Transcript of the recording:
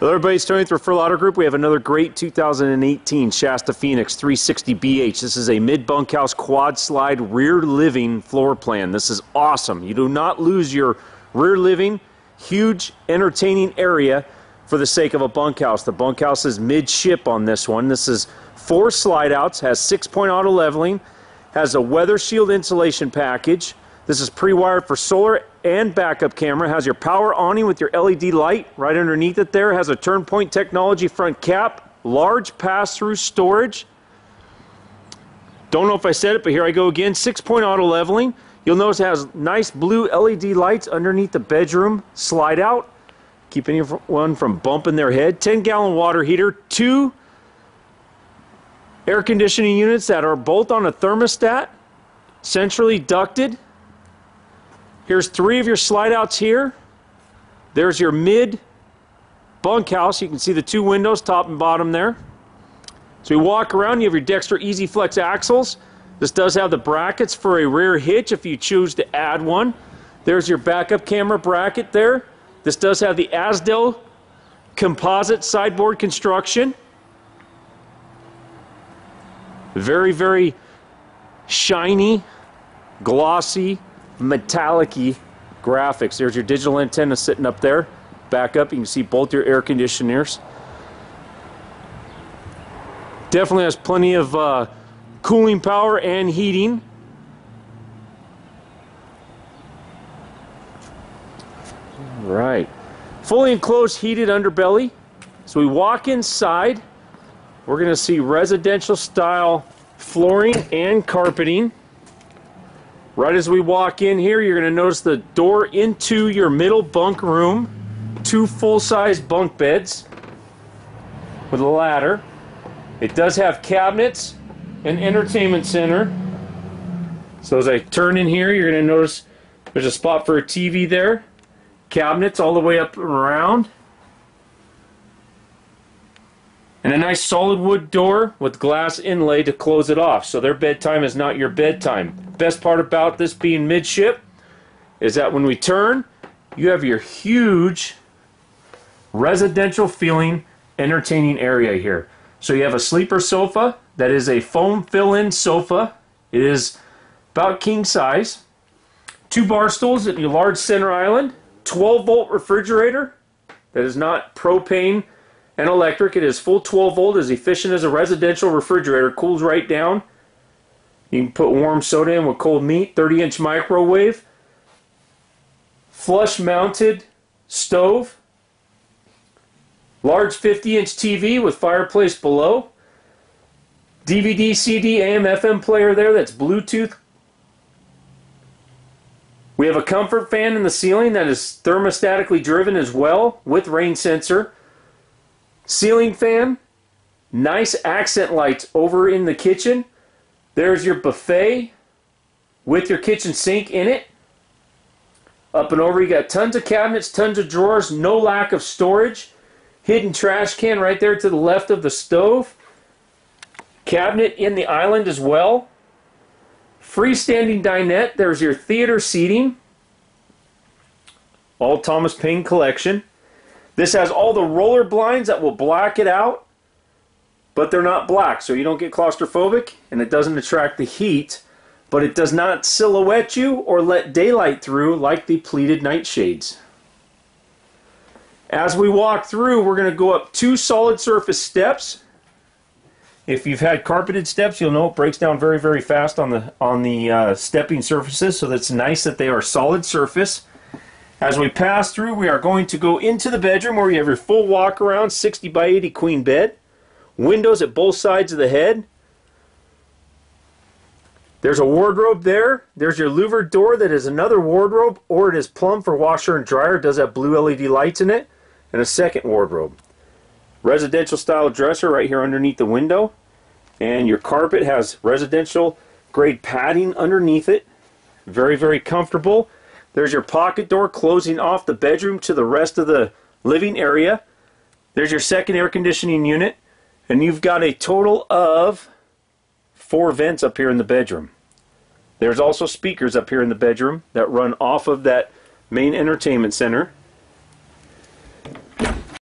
Hello everybody, it's Tony with Referral Auto Group. We have another great 2018 Shasta Phoenix 360BH. This is a mid-bunkhouse quad slide rear living floor plan. This is awesome. You do not lose your rear living, huge entertaining area for the sake of a bunkhouse. The bunkhouse is midship on this one. This is four slide outs, has six-point auto leveling, has a weather shield insulation package, this is pre-wired for solar and backup camera. Has your power awning with your LED light right underneath it there. Has a turn point technology front cap. Large pass-through storage. Don't know if I said it, but here I go again. Six-point auto leveling. You'll notice it has nice blue LED lights underneath the bedroom slide out. Keep anyone from bumping their head. 10-gallon water heater. Two air conditioning units that are both on a thermostat. Centrally ducted. Here's three of your slide outs here. There's your mid bunkhouse. You can see the two windows, top and bottom there. So you walk around, you have your Dexter E-Z Flex axles. This does have the brackets for a rear hitch if you choose to add one. There's your backup camera bracket there. This does have the Azdel composite sideboard construction. Very, very shiny, glossy, metallic graphics. There's your digital antenna sitting up there. Back up, you can see both your air conditioners. Definitely has plenty of uh, cooling power and heating. Right. Fully enclosed heated underbelly. So we walk inside. We're going to see residential style flooring and carpeting. Right as we walk in here, you're going to notice the door into your middle bunk room. Two full-size bunk beds with a ladder. It does have cabinets and entertainment center. So as I turn in here, you're going to notice there's a spot for a TV there. Cabinets all the way up and around. And a nice solid wood door with glass inlay to close it off. So their bedtime is not your bedtime. Best part about this being midship is that when we turn, you have your huge residential feeling entertaining area here. So you have a sleeper sofa that is a foam fill-in sofa. It is about king size. Two bar stools at your large center island. 12 volt refrigerator that is not propane and electric. It is full 12 volt, as efficient as a residential refrigerator, cools right down. You can put warm soda in with cold meat, 30 inch microwave, flush mounted stove, large 50 inch TV with fireplace below, DVD, CD, AM, FM player there that's Bluetooth. We have a comfort fan in the ceiling that is thermostatically driven as well with rain sensor. Ceiling fan, nice accent lights over in the kitchen. There's your buffet with your kitchen sink in it. Up and over, you got tons of cabinets, tons of drawers, no lack of storage. Hidden trash can right there to the left of the stove. Cabinet in the island as well. Freestanding dinette. There's your theater seating. All Thomas Payne collection. This has all the roller blinds that will black it out, but they're not black, so you don't get claustrophobic, and it doesn't attract the heat, but it does not silhouette you or let daylight through like the pleated nightshades. As we walk through, we're going to go up two solid surface steps. If you've had carpeted steps, you'll know it breaks down very, very fast on the on the uh, stepping surfaces, so that's nice that they are solid surface. As we pass through, we are going to go into the bedroom where you have your full walk around 60 by 80 queen bed. Windows at both sides of the head. There's a wardrobe there. There's your louvered door that is another wardrobe or it is plumb for washer and dryer. It does have blue LED lights in it. And a second wardrobe. Residential style dresser right here underneath the window. And your carpet has residential grade padding underneath it. Very, very comfortable. There's your pocket door closing off the bedroom to the rest of the living area. There's your second air conditioning unit. And you've got a total of four vents up here in the bedroom. There's also speakers up here in the bedroom that run off of that main entertainment center.